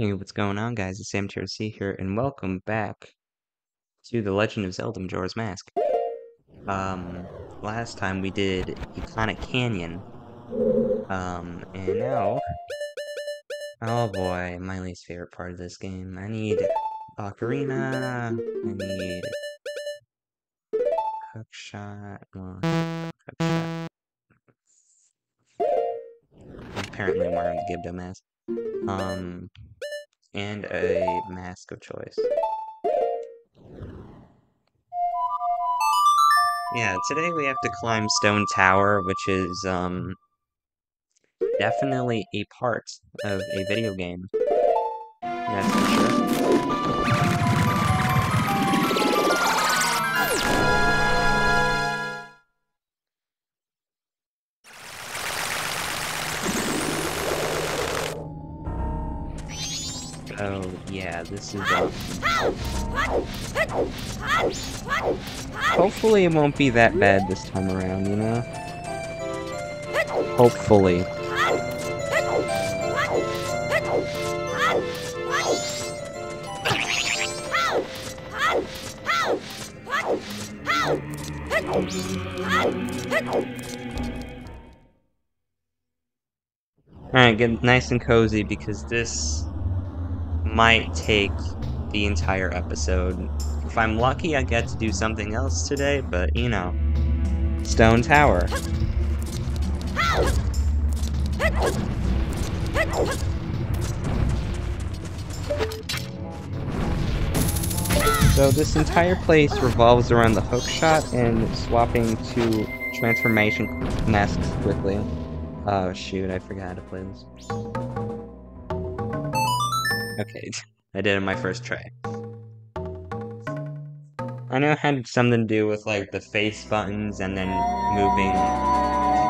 Hey, what's going on, guys? It's Sam TRC here, and welcome back to The Legend of Zelda Majora's Mask. Um, last time we did Ikana Canyon. Um, and now... Oh boy, my least favorite part of this game. I need Ocarina, I need... Hookshot, well, Hookshot. Apparently I'm wearing the Gibdo mask. Um, and a mask of choice. Yeah, today we have to climb Stone Tower, which is, um, definitely a part of a video game. That's for sure. Yeah, this is. Hopefully it won't be that bad this time around, you know? Hopefully. Alright, get nice and cozy because this might take the entire episode. If I'm lucky, I get to do something else today, but you know. Stone Tower. So this entire place revolves around the hook shot and swapping to transformation masks quickly. Oh shoot, I forgot how to play this. Okay, I did it my first try. I know it had something to do with like the face buttons and then moving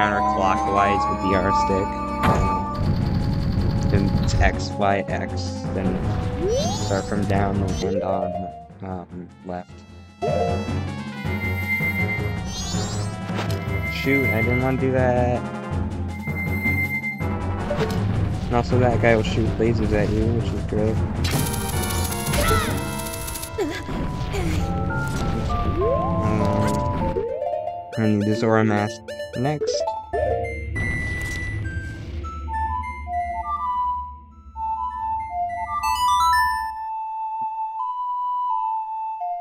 counterclockwise with the R stick. Then it's X, Y, X, then start from down and on um, left. Shoot, I didn't want to do that. And also that guy will shoot lasers at you, which is great. Um, I need the Zora mask next.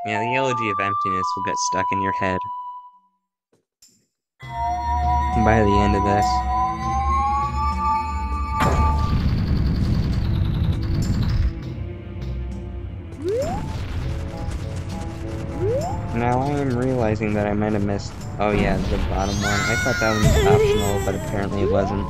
Yeah, the elegy of emptiness will get stuck in your head. By the end of this. Now I am realizing that I might have missed... Oh yeah, the bottom one. I thought that was optional, but apparently it wasn't.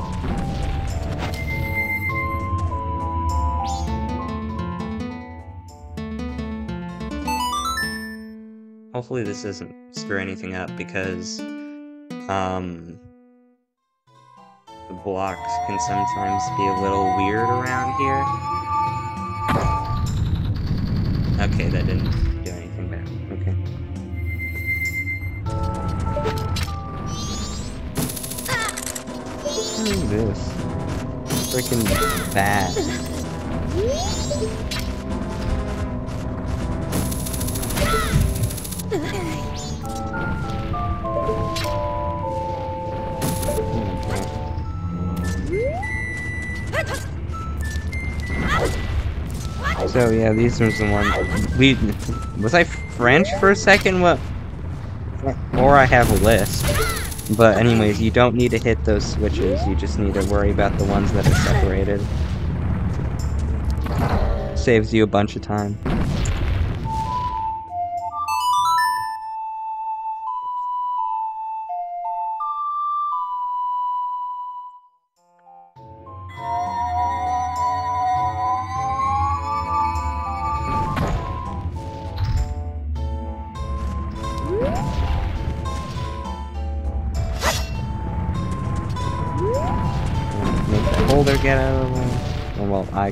Hopefully this doesn't screw anything up, because... Um... The blocks can sometimes be a little weird around here. Okay, that didn't This? Freaking bat. So yeah, these are the ones. We was I French for a second? What? Or I have a list. But anyways, you don't need to hit those switches. You just need to worry about the ones that are separated. Saves you a bunch of time.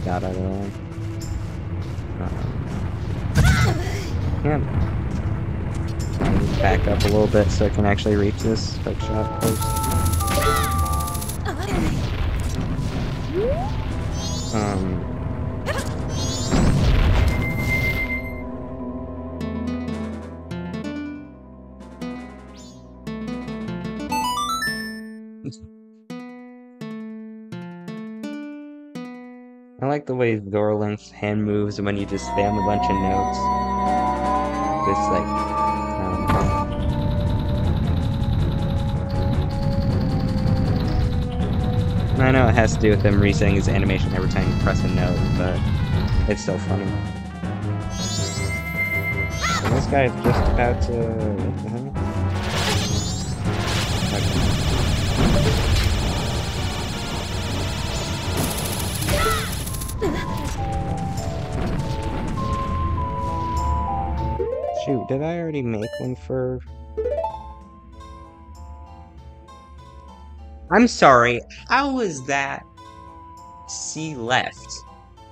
Out of the way. Uh, yeah. Back up a little bit so I can actually reach this hook shot post. Um. The way Zorlink's hand moves when you just spam a bunch of notes. Just like, um, I know it has to do with him resetting his animation every time you press a note, but it's still funny. And this guy is just about to... Shoot, did I already make one for... I'm sorry, how was that C left?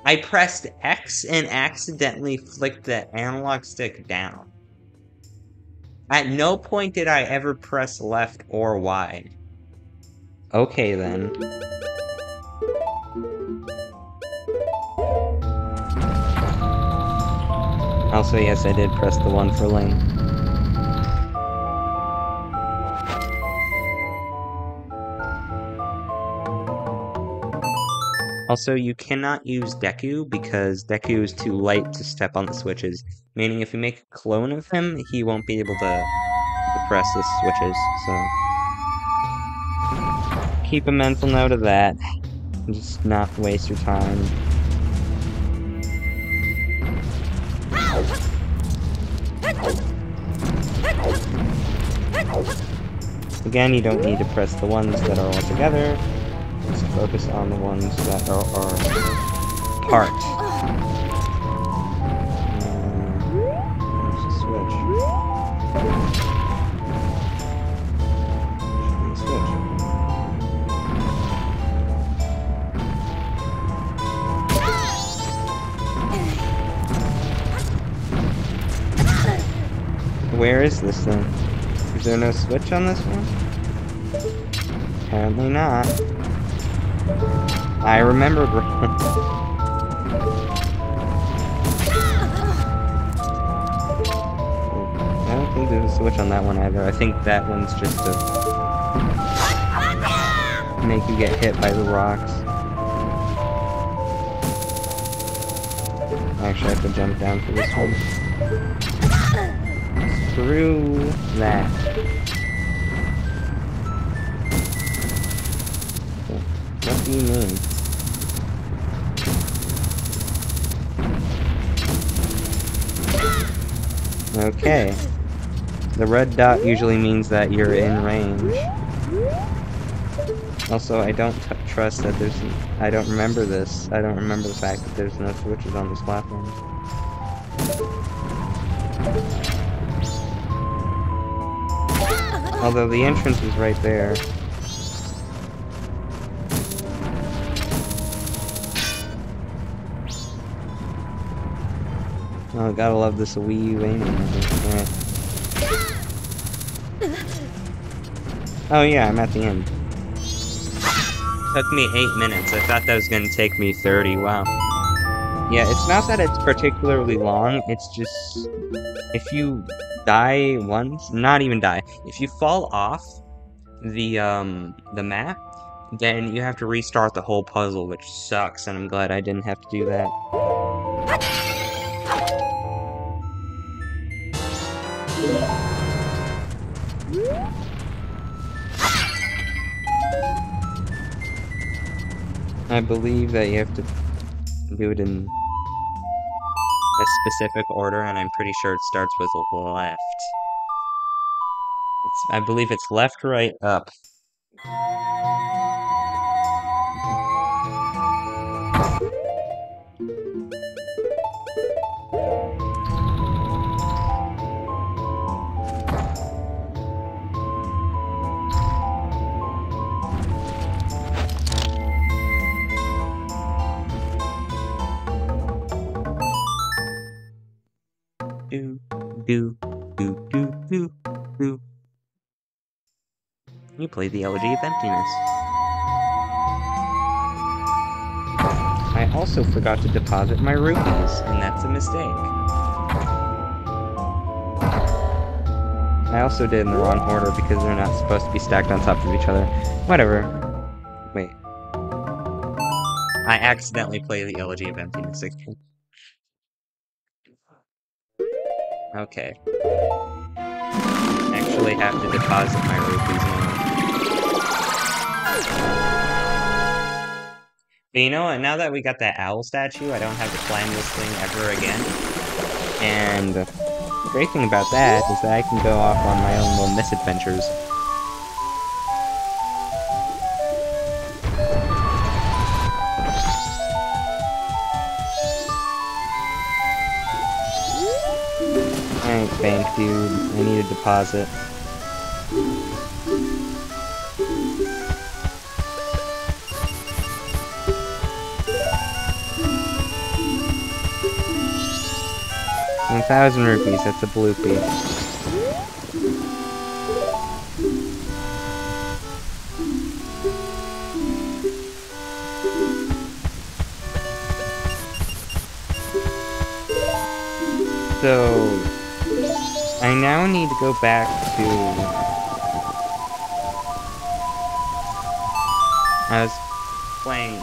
I pressed X and accidentally flicked the analog stick down. At no point did I ever press left or Y. Okay then. Also, yes, I did press the one for lane. Also, you cannot use Deku because Deku is too light to step on the switches, meaning if you make a clone of him, he won't be able to, press the switches, so... Keep a mental note of that. Just not waste your time. Again, you don't need to press the ones that are all together. Just focus on the ones that are, are apart. Um, switch. Switch. Where is this thing? There no switch on this one? Apparently not. I remember I don't think there's a switch on that one either. I think that one's just to make you get hit by the rocks. Actually, I have to jump down for this one. Screw that. Okay. The red dot usually means that you're in range. Also, I don't trust that there's... I don't remember this. I don't remember the fact that there's no switches on this platform. Although the entrance is right there. Oh, gotta love this Wii U aiming. Oh yeah, I'm at the end. Took me 8 minutes. I thought that was gonna take me 30. Wow. Yeah, it's not that it's particularly long, it's just... If you die once, not even die, if you fall off the, um, the map, then you have to restart the whole puzzle, which sucks, and I'm glad I didn't have to do that. I believe that you have to do it in a specific order, and I'm pretty sure it starts with left. It's, I believe it's left, right, up. Do do do do do. You play the Elegy of Emptiness. I also forgot to deposit my rupees, and that's a mistake. I also did in the wrong order because they're not supposed to be stacked on top of each other. Whatever. Wait. I accidentally play the Elegy of Emptiness again. Okay. Actually have to deposit my rupees now. But you know what, now that we got that owl statue, I don't have to climb this thing ever again. And the great thing about that is that I can go off on my own little misadventures. Bank dude, I need a deposit. One thousand rupees, that's a bloopy. So, I now need to go back to... I was playing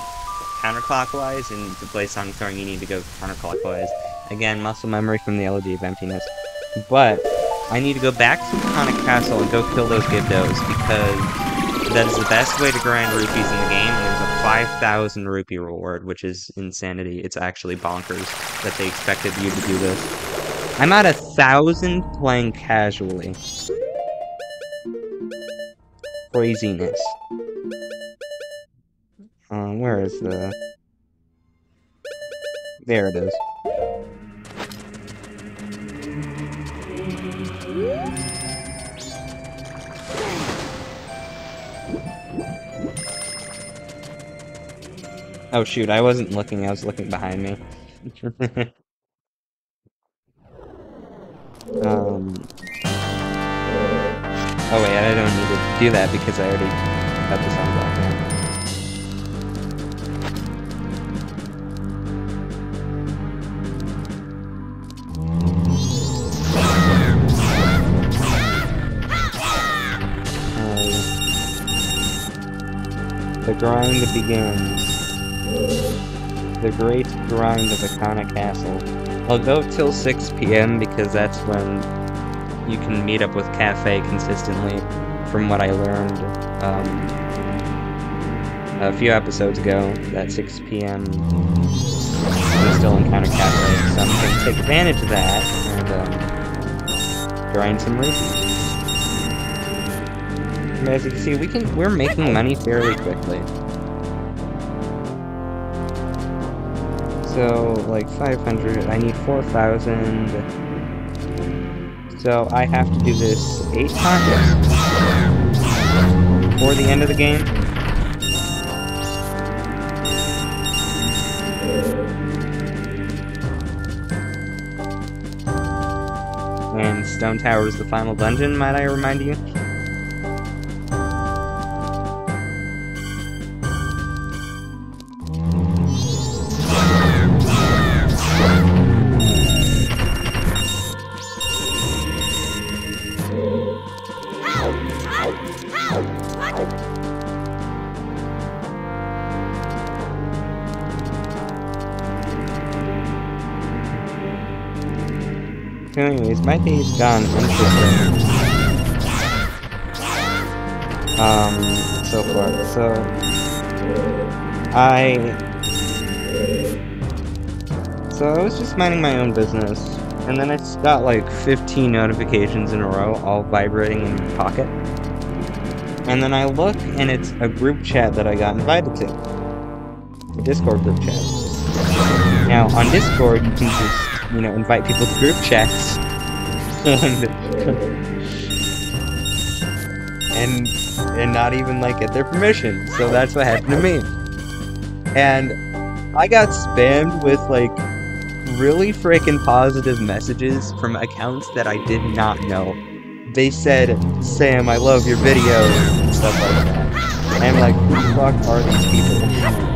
counterclockwise, and to play Song of Soaring you need to go counterclockwise. Again, muscle memory from the Elegy of Emptiness. But, I need to go back to Ikana Castle and go kill those Gibdos, because that is the best way to grind rupees in the game, and there's a 5,000 rupee reward, which is insanity. It's actually bonkers that they expected you to do this. I'm at a thousand playing casually. Craziness. Um, where is the... There it is. Oh shoot, I wasn't looking, I was looking behind me. Um. Oh wait, I don't need to do that because I already got this unblocked now. Um, the grind begins. The great grind of Ikana Castle. I'll go till 6 p.m. because that's when you can meet up with Kafei consistently, from what I learned um, a few episodes ago, that 6 p.m. we still encounter Kafei, so I'm going to take advantage of that and um, grind some rupees. As you can see, we can we're making money fairly quickly. So, like 500, I need 4,000. So I have to do this 8 times before the end of the game. And Stone Tower is the final dungeon, might I remind you? My day's gone interesting. Um, so forth. So, I... So I was just minding my own business, and then I just got like 15 notifications in a row, all vibrating in my pocket. And then I look, and it's a group chat that I got invited to. A Discord group chat. Now, on Discord, you can just you know, invite people to group chats. and, and not even like get their permission. So that's what happened to me. And I got spammed with like really freaking positive messages from accounts that I did not know. They said, Sam, I love your videos and stuff like that. And I'm like, who the fuck are these people?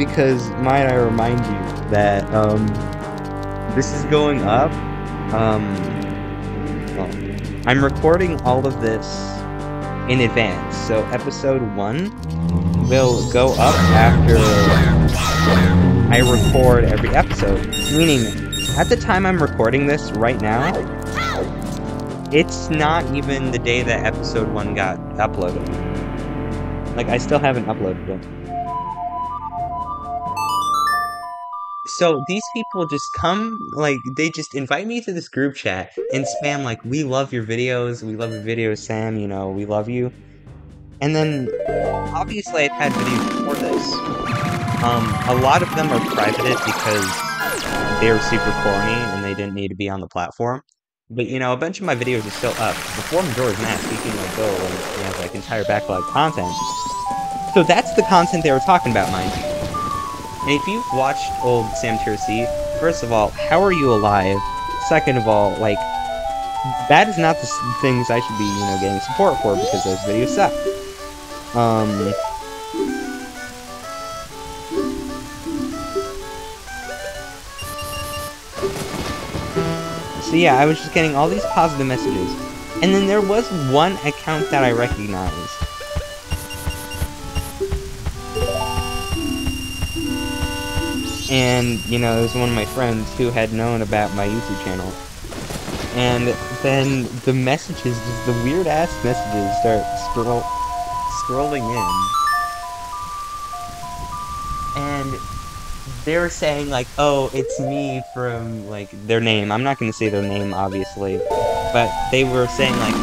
because might I remind you that um, this is going up. Um, well, I'm recording all of this in advance. So episode one will go up after I record every episode. Meaning, at the time I'm recording this right now, it's not even the day that episode one got uploaded. Like, I still haven't uploaded it. So these people just come, like, they just invite me to this group chat and spam, like, we love your videos, we love your videos, Sam, you know, we love you. And then, obviously, I've had videos before this. Um, a lot of them are privated because they were super corny and they didn't need to be on the platform. But, you know, a bunch of my videos are still up. Before Majora's Mask, speaking of Go, and we have, like, entire backlog content. So that's the content they were talking about, mind you. And if you've watched old Sam C, first of all, how are you alive? Second of all, like, that is not the things I should be, you know, getting support for because those videos suck. Um... So yeah, I was just getting all these positive messages. And then there was one account that I recognized. And, you know, it was one of my friends who had known about my YouTube channel. And then the messages, just the weird ass messages start scroll scrolling in. And they were saying like, oh, it's me from like their name. I'm not gonna say their name, obviously, but they were saying like,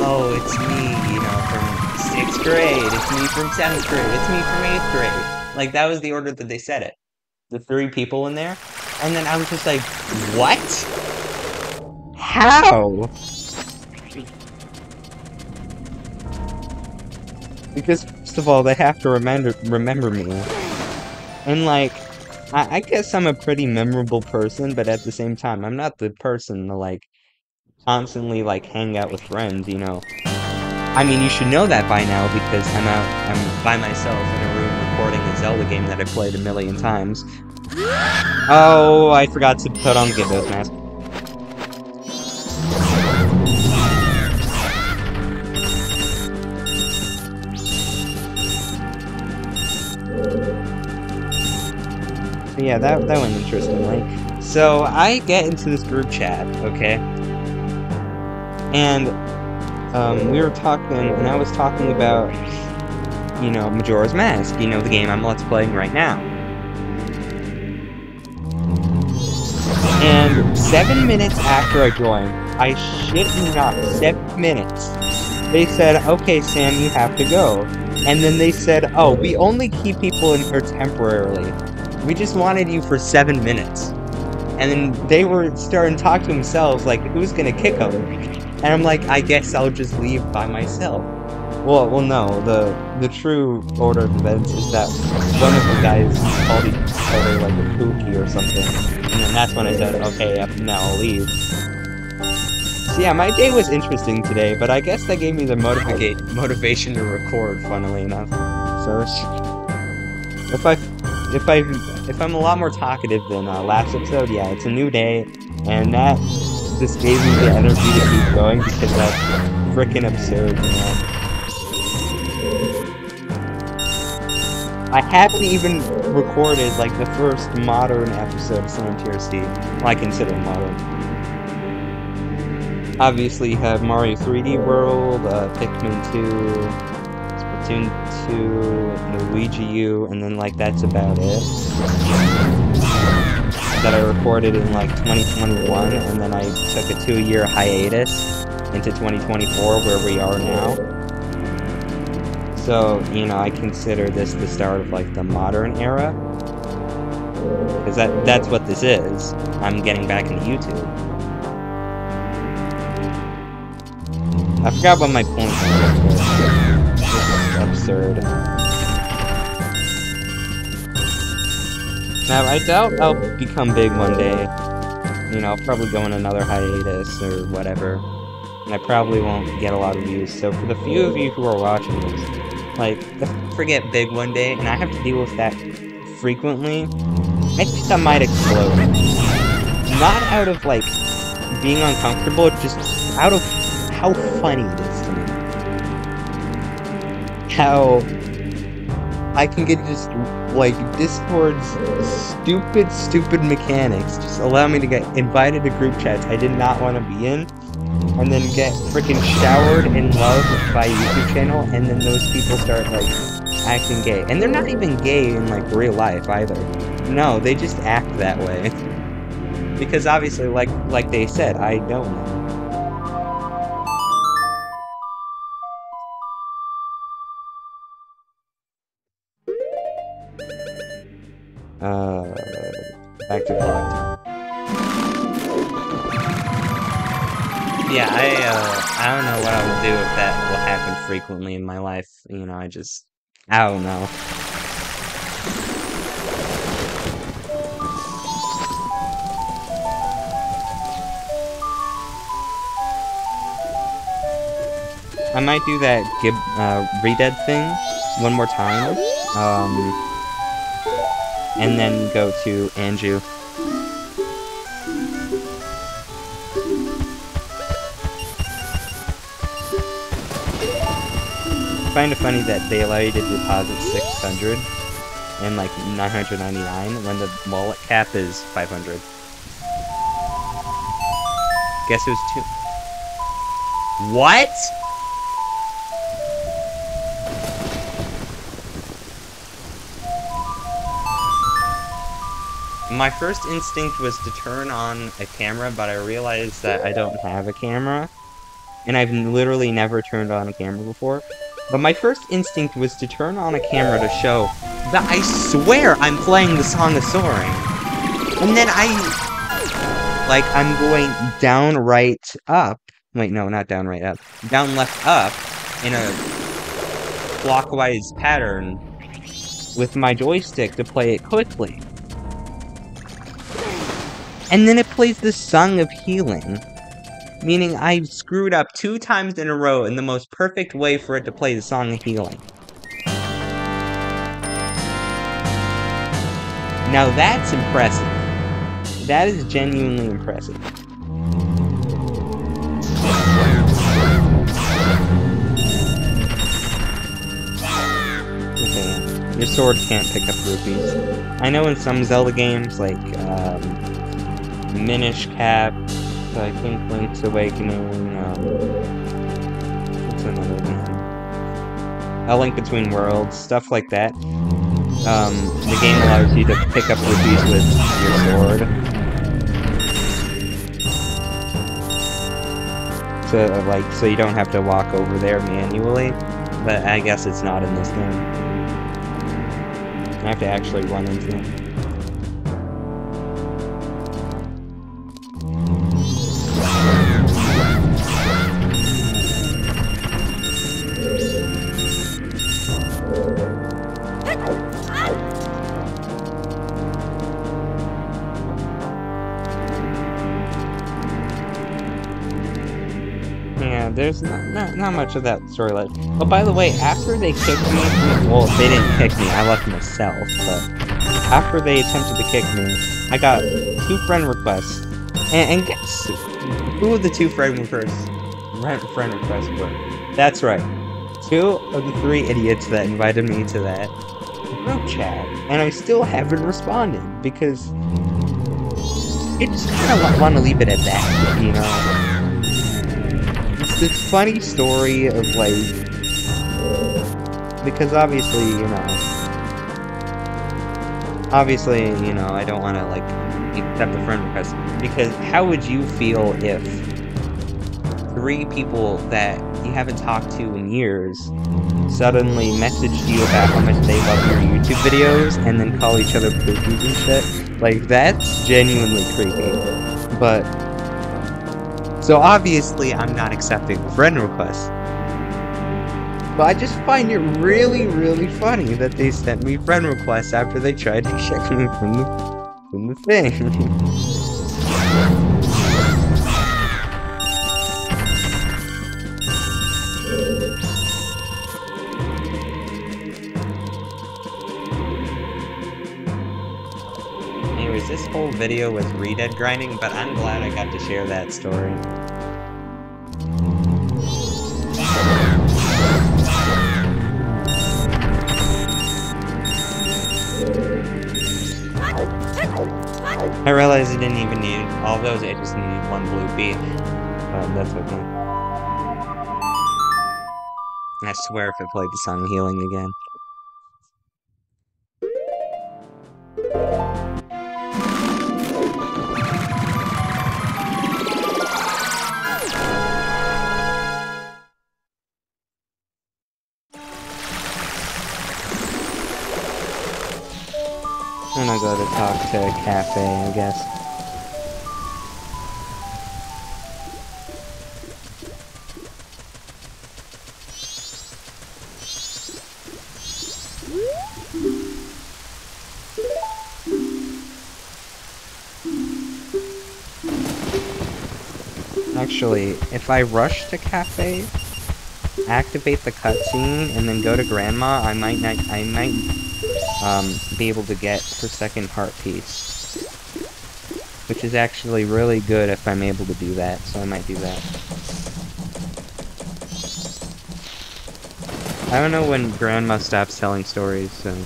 oh, it's me, you know, from sixth grade. It's me from seventh grade. It's me from eighth grade. Like that was the order that they said it. The three people in there, and then I was just like, what? How? Because first of all, they have to remember remember me, and like I, I guess I'm a pretty memorable person, but at the same time, I'm not the person to, like, constantly, like, hang out with friends, you know? I mean, you should know that by now, because I'm out, I'm by myself in a room recording a Zelda game that I played a million times. Oh, I forgot to put on the Gibdo's mask. yeah, that, that went interestingly. So I get into this group chat, okay? And um, we were talking, and I was talking about, you know, Majora's Mask, you know, the game I'm let's playing right now. And seven minutes after I joined, I shit you not, seven minutes, they said, okay, Sam, you have to go. And then they said, oh, we only keep people in here temporarily. We just wanted you for seven minutes. And then they were starting to talk to themselves, like, who's gonna kick them? And I'm like, I guess I'll just leave by myself. Well, well, no. The the true order of events is that one of the guys called each other like a pookie or something, and then that's when I said, okay, now I'll leave. So yeah, my day was interesting today, but I guess that gave me the motivate motivation to record. Funnily enough, so if I if I if I'm a lot more talkative than uh, last episode, yeah, it's a new day, and that just gave me the energy to keep going because that's freaking absurd, man. I haven't even recorded like the first modern episode of Sam TRC. Well, I consider modern. Obviously, you have Mario 3D World, uh, Pikmin 2, Splatoon 2, Luigi U, and then like that's about it. That I recorded in like 2021, and then I took a two-year hiatus into 2024, where we are now. So, you know, I consider this the start of like the modern era. Because that, that's what this is. I'm getting back into YouTube. I forgot what my point was absurd. Now, I doubt I'll become big one day. You know, I'll probably go on another hiatus or whatever. And I probably won't get a lot of views. So for the few of you who are watching this, like, forget big one day, and I have to deal with that frequently, I think I might explode. Not out of, like, being uncomfortable, just out of how funny it is to me. how I can get just like Discord's stupid, stupid mechanics just allow me to get invited to group chats I did not want to be in, and then get freaking showered in love by a YouTube channel, and then those people start like acting gay, and they're not even gay in like real life either. No, they just act that way because obviously, like like they said, I don't. Uh, back to collect. Yeah, I uh, I don't know what I will do if that will happen frequently in my life. You know, I just I don't know. I might do that Gib uh, Redead thing one more time. Um, and then go to Anju. Find it funny that they allow you to deposit 600 and like 999 when the wallet cap is 500. Guess it was two. What? My first instinct was to turn on a camera, but I realized that I don't have a camera. And I've literally never turned on a camera before. But my first instinct was to turn on a camera to show that I swear I'm playing the Song of Soaring. And then I... Like, I'm going down, right, up. Wait, no, not down, right, up. Down, left, up in a clockwise pattern with my joystick to play it quickly. And then it plays the Song of Healing. Meaning I screwed up two times in a row in the most perfect way for it to play the Song of Healing. Now that's impressive. That is genuinely impressive. Okay, your sword can't pick up rupees. I know in some Zelda games, like, um, Minish Cap, I think Link's Awakening, um, what's another one? A Link Between Worlds, stuff like that. Um, the game allows you to pick up rupees with your sword. So, like, so you don't have to walk over there manually, but I guess it's not in this game. I have to actually run into it. Not, much of that storyline. Oh, by the way, after they kicked me, well, they didn't kick me, I left myself, but after they attempted to kick me, I got two friend requests. And, and guess who the two friend requests, friend requests were? That's right. Two of the three idiots that invited me to that group chat, and I still haven't responded because I just kind of want to leave it at that, you know this funny story of like because obviously you know obviously you know I don't want to like accept the friend request. Because how would you feel if three people that you haven't talked to in years suddenly messaged you about how much they love your YouTube videos and then call each other poopies and shit? Like that's genuinely creepy. But so obviously I'm not accepting friend requests. But I just find it really, really funny that they sent me friend requests after they tried to check me from the, from the thing. whole video was Redead grinding, but I'm glad I got to share that story. I realized I didn't even need all those, I just needed one blue bead, but uh, that's okay. I swear if I played the song Healing again. Go to talk to a Kafei, I guess. Actually, if I rush to Kafei, activate the cutscene, and then go to grandma, I might not, I might um, be able to get her second heart piece. Which is actually really good if I'm able to do that, so I might do that. I don't know when Grandma stops telling stories, so...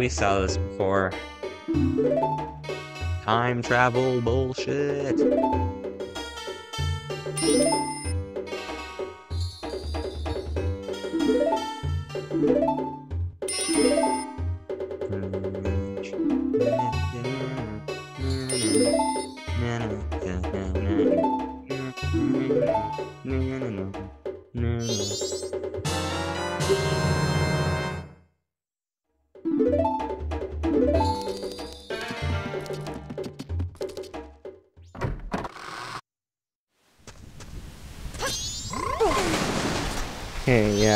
we saw this before. Time travel bullshit.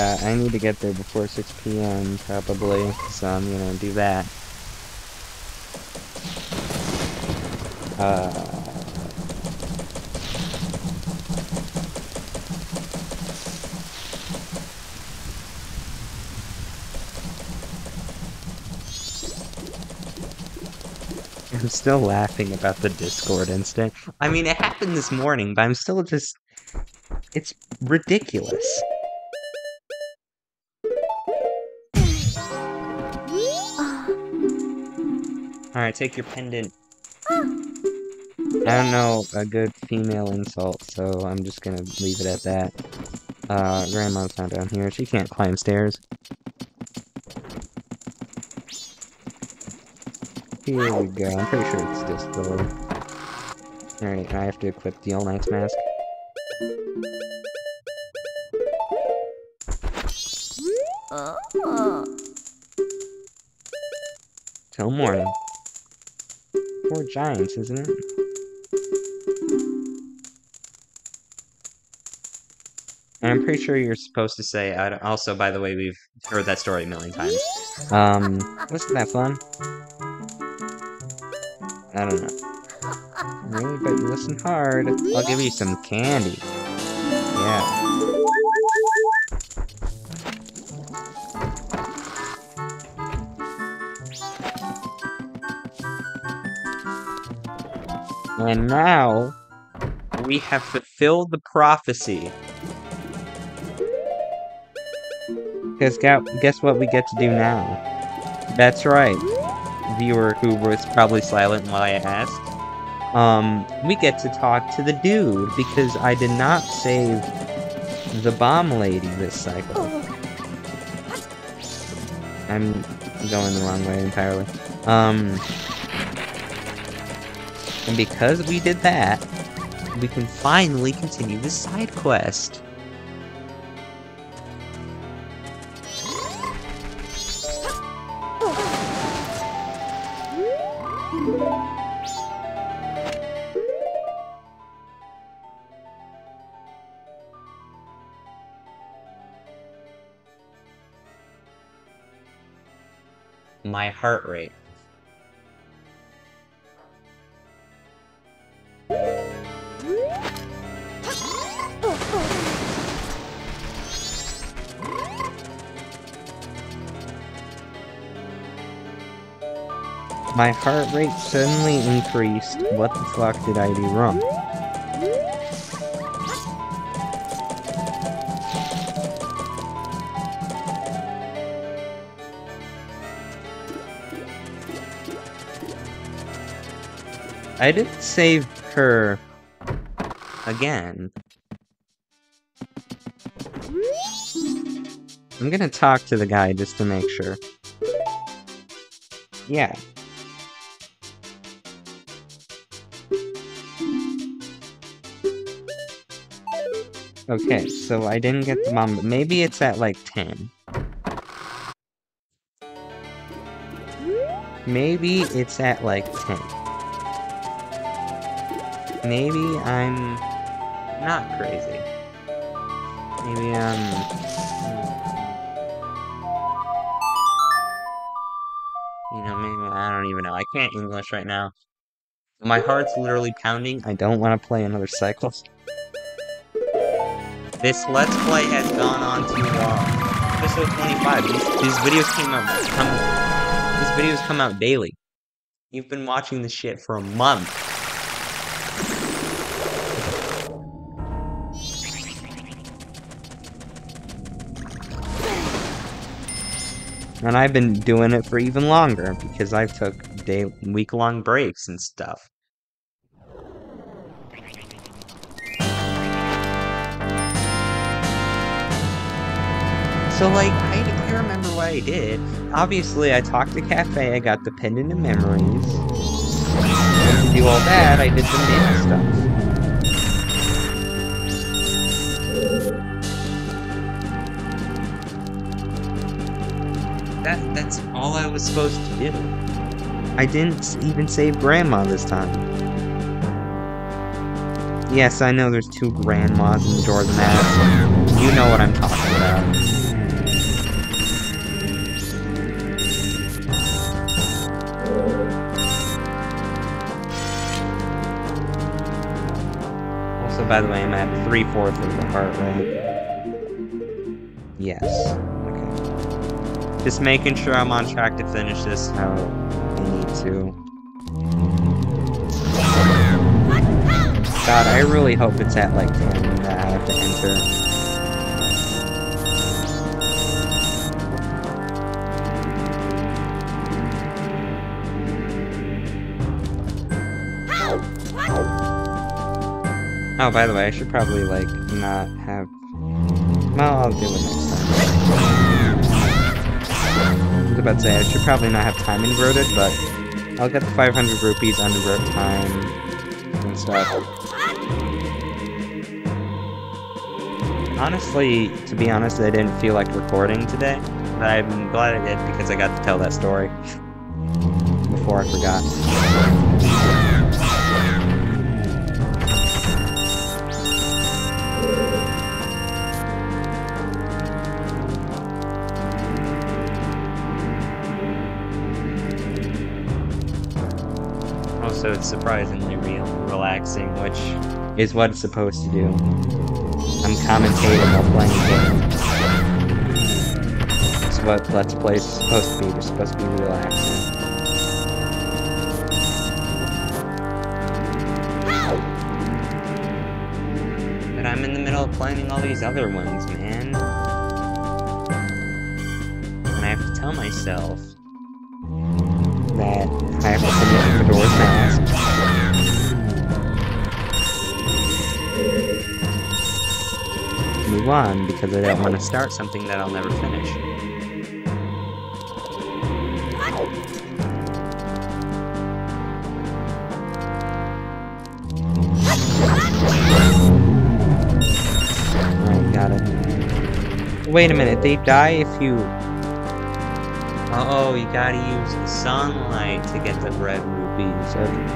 I need to get there before 6 p.m. probably, so I'm gonna do that. Uh... I'm still laughing about the Discord incident. I mean, it happened this morning, but I'm still just... It's ridiculous. Alright, take your pendant. I don't know a good female insult, so I'm just gonna leave it at that. Uh, Grandma's not down here. She can't climb stairs. Here we go. I'm pretty sure it's this door. Alright, I have to equip the All-Night's mask. Till morning. Four giants, isn't it? And I'm pretty sure you're supposed to say, I also, by the way, we've heard that story a million times. Um, wasn't that fun? I don't know. Really? But you listen hard. I'll give you some candy. And now, we have fulfilled the prophecy. Because guess what we get to do now? That's right, viewer who was probably silent while I asked. Um, we get to talk to the dude, because I did not save the bomb lady this cycle. I'm going the wrong way entirely. Um, and because we did that, we can finally continue the side quest. My heart rate. My heart rate suddenly increased. What the fuck did I do wrong? I didn't save her again. I'm gonna talk to the guy just to make sure. Yeah. Okay, so I didn't get the mom, maybe it's at like 10. Maybe it's at like 10. Maybe I'm not crazy. Maybe I'm... You know, maybe, I don't even know. I can't English right now. My heart's literally pounding. I don't want to play another cycle. This Let's Play has gone on too long. Episode 25. These, these videos came out, come, these videos come out daily. You've been watching this shit for a month. And I've been doing it for even longer because I've took day week-long breaks and stuff. So, like, I, I remember what I did. Obviously, I talked to Kafei, I got the Pendant of Memories. To do all that, I did the main stuff. That, that's all I was supposed to do. I didn't even save Grandma this time. Yes, I know there's two grandmas in Majora's Mask. You know what I'm talking about. By the way, I'm at three-fourths of the heart rate. Yes. Okay. Just making sure I'm on track to finish this how I need to. God, I really hope it's at like 10 that I have to enter. Oh, by the way, I should probably, like, not have... Well, I'll do it next time was about to say, I should probably not have time inverted, but I'll get the 500 rupees under time and stuff. Honestly, to be honest, I didn't feel like recording today, but I'm glad I did because I got to tell that story before I forgot. Surprisingly real, relaxing, which is what it's supposed to do. I'm commentating while playing a game. That's what Let's Play is supposed to be. They're supposed to be relaxing. But I'm in the middle of planning all these other ones, man. And I have to tell myself that I have to finish Majora's Mask. Move on, because I don't want to start something that I'll never finish. Alright, got it. Wait a minute, they die if you Oh, you gotta use the sunlight to get the red rupees. Okay.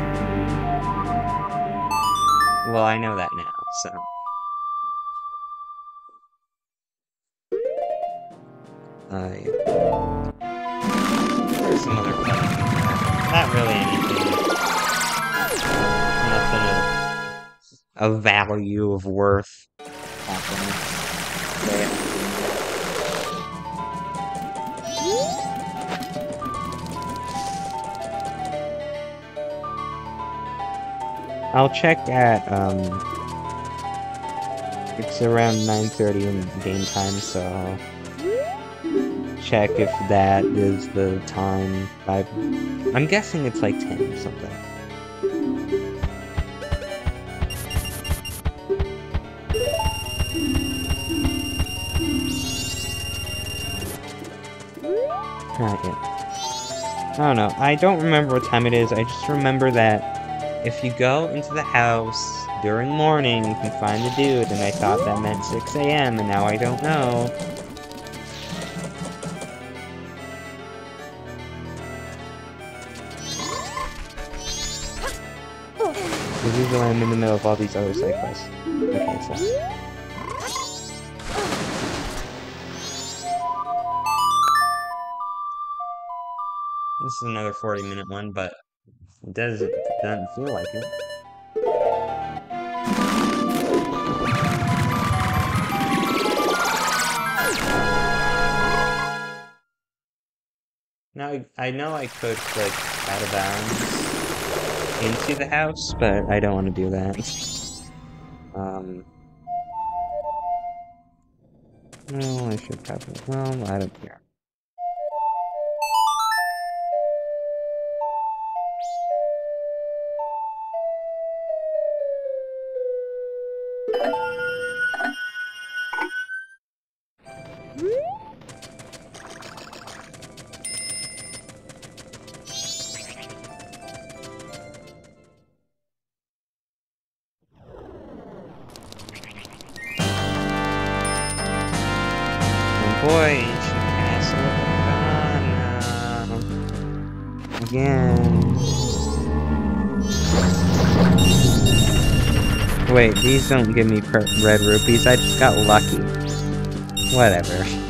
Well, I know that now, so. I. Not really anything. Nothing of, of value, of worth I'll check at, um... It's around 9.30 in game time, so check if that is the time. i I'm guessing it's like 10 or something. Not yet. I don't know. I don't remember what time it is. I just remember that if you go into the house during morning, you can find the dude, and I thought that meant 6 a.m., and now I don't know. Because usually I'm in the middle of all these other side quests. Okay, so... This is another 40 minute one, but it does, it doesn't feel like it. Now, I know I could click out of bounds into the house, but I don't want to do that. um... No, I should probably... Well, I don't care. Wait, these don't give me red rupees, I just got lucky. Whatever.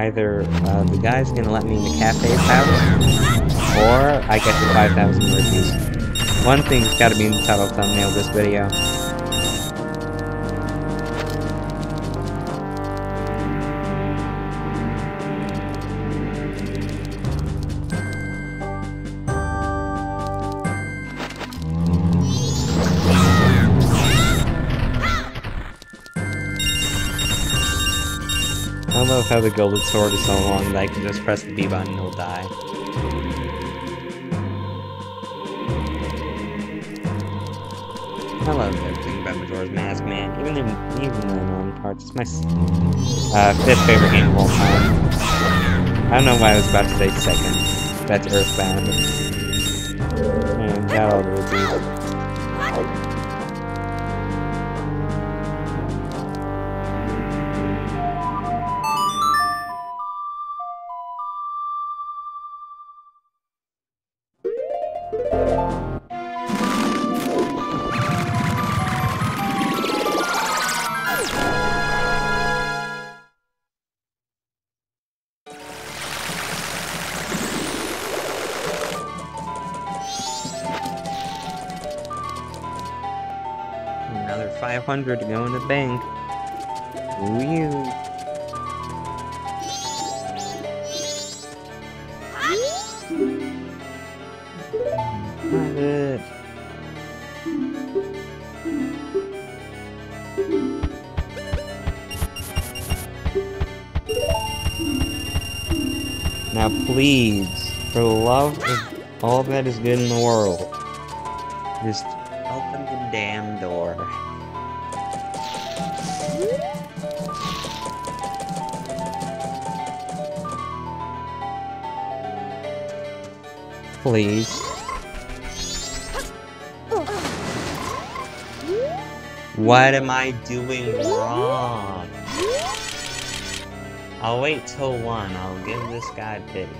Either uh, the guy's to let me in the Kafei's house, or I get the 5,000 reviews. One thing's got to be in the title thumbnail of this video. How the golden sword is so long that I can just press the B button and it'll die. I love everything about Majora's Mask, man. Even in even the annoying parts. It's my uh, fifth favorite game of all time. I don't know why I was about to say second. That's Earthbound. And got all the reviews. 500 to go in the bank. Love it. Now please, for the love of all that is good in the world, just Please. What am I doing wrong? I'll wait till one. I'll give this guy pity.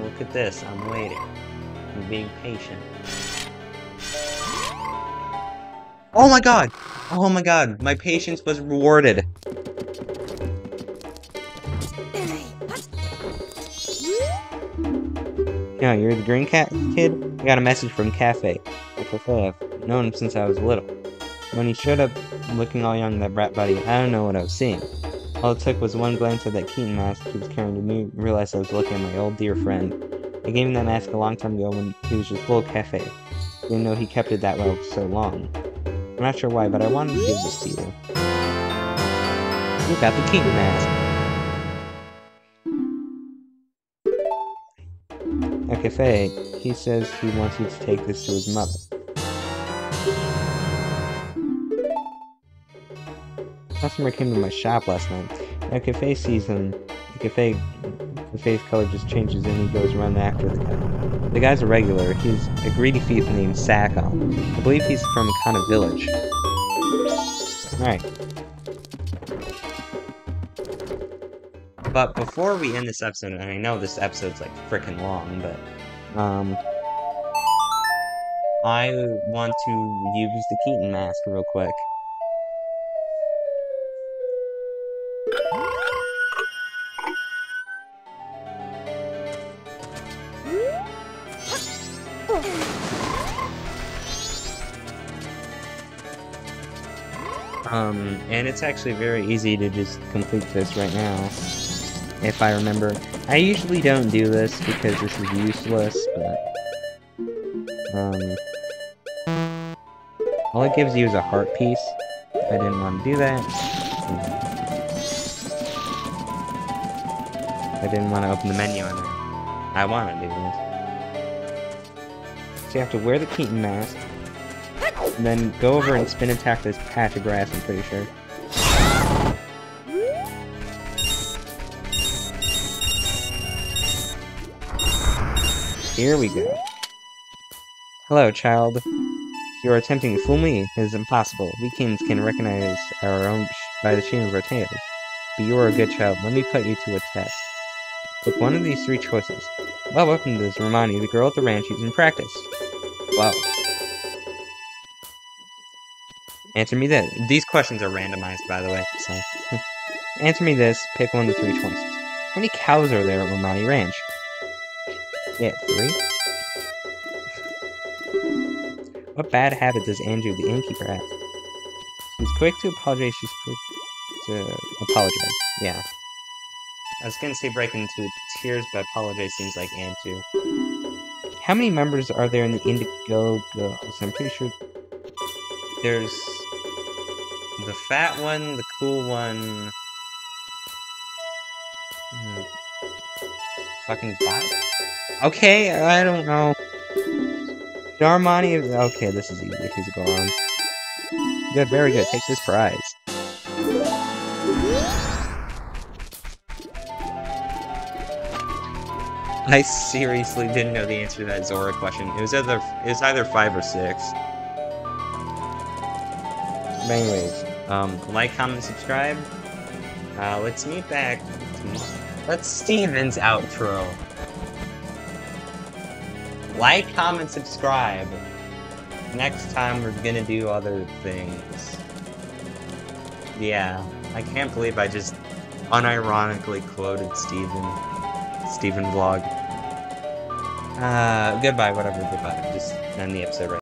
Look at this. I'm waiting. I'm being patient. Oh my god! Oh my god, my patience was rewarded. Yeah, you're the green cat kid? I got a message from Kafei. Kafei, I've known him since I was little. When he showed up looking all young, that brat buddy, I don't know what I was seeing. All it took was one glance at that Keaton mask he was carrying to me realize I was looking at my old dear friend. I gave him that mask a long time ago when he was just little Kafei. Didn't know he kept it that well for so long. I'm not sure why, but I wanted to give this to you. You got the Keaton mask. Cafe, he says he wants you to take this to his mother. customer came to my shop last night. Now Kafei sees him. The Kafei Kafei's color just changes and he goes around after the guy. The guy's a regular. He's a greedy thief named Sakon. I believe he's from a kind of village. Alright. But before we end this episode, and I know this episode's like freaking long, but um I want to use the Keaton mask real quick. Um, and it's actually very easy to just complete this right now, if I remember. I usually don't do this because this is useless, but... Um... All it gives you is a heart piece. I didn't want to do that. I didn't want to open the menu on there. I want to do this. So you have to wear the Keaton mask, and then go over and spin attack this patch of grass, I'm pretty sure. Here we go. Hello, child. You are attempting to fool me? It is impossible. We kings can recognize our own by the sheen of our tails. But you are a good child. Let me put you to a test. Pick one of these three choices. Well, welcome to this Romani, the girl at the ranch using practice. Wow. Answer me this. These questions are randomized, by the way, so... Answer me this, pick one of the three choices. How many cows are there at Romani Ranch? Yeah, three? What bad habit does Anju, the innkeeper, have? She's quick to apologize, she's quick to apologize. Yeah. I was gonna say break into tears, but apologize seems like Anju. How many members are there in the Indigo Girls? I'm pretty sure there's the fat one, the cool one. Hmm. Fucking five? Okay, I don't know. Darmani, okay, this is easy. He's gone. Good, very good. Take this prize. I seriously didn't know the answer to that Zora question. It was either it was either five or six. Anyways, um, like, comment, subscribe. Uh, let's meet back. Let's Steven's outro. Like, comment, subscribe. Next time we're gonna do other things. Yeah, I can't believe I just unironically quoted Steven. Steven vlog. Uh, goodbye, whatever, goodbye. Just end the episode right